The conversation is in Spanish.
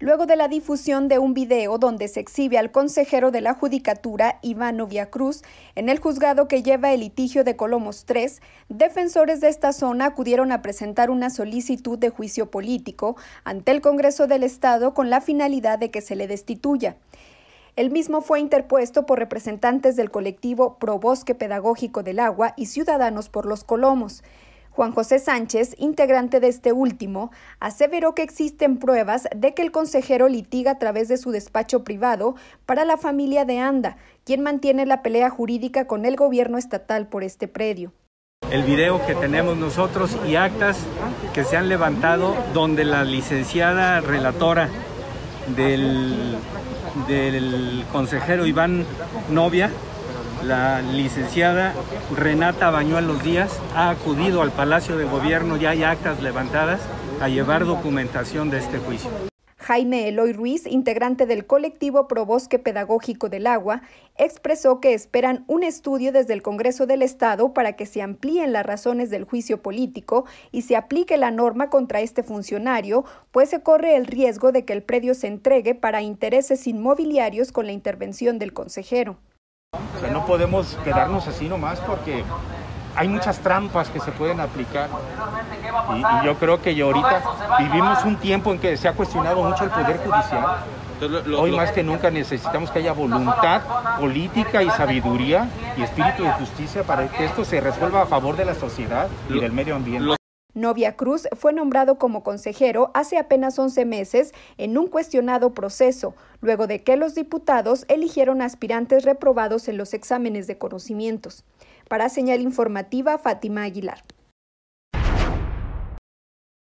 luego de la difusión de un video donde se exhibe al consejero de la Judicatura, Iván Novia Cruz, en el juzgado que lleva el litigio de Colomos 3, defensores de esta zona acudieron a presentar una solicitud de juicio político ante el Congreso del Estado con la finalidad de que se le destituya. El mismo fue interpuesto por representantes del colectivo Pro Bosque Pedagógico del Agua y Ciudadanos por los Colomos. Juan José Sánchez, integrante de este último, aseveró que existen pruebas de que el consejero litiga a través de su despacho privado para la familia de Anda, quien mantiene la pelea jurídica con el gobierno estatal por este predio. El video que tenemos nosotros y actas que se han levantado donde la licenciada relatora del, del consejero Iván Novia la licenciada Renata Bañuelos Díaz ha acudido al Palacio de Gobierno, ya hay actas levantadas, a llevar documentación de este juicio. Jaime Eloy Ruiz, integrante del colectivo Pro Bosque Pedagógico del Agua, expresó que esperan un estudio desde el Congreso del Estado para que se amplíen las razones del juicio político y se aplique la norma contra este funcionario, pues se corre el riesgo de que el predio se entregue para intereses inmobiliarios con la intervención del consejero. O sea, no podemos quedarnos así nomás porque hay muchas trampas que se pueden aplicar. Y, y, yo creo que ahorita vivimos un tiempo en que se ha cuestionado mucho el Poder Judicial. Hoy más que nunca necesitamos que haya voluntad política y sabiduría y espíritu de justicia para que esto se resuelva a favor de la sociedad y del medio ambiente. Novia Cruz fue nombrado como consejero hace apenas 11 meses en un cuestionado proceso, luego de que los diputados eligieron aspirantes reprobados en los exámenes de conocimientos. Para señal informativa, Fátima Aguilar.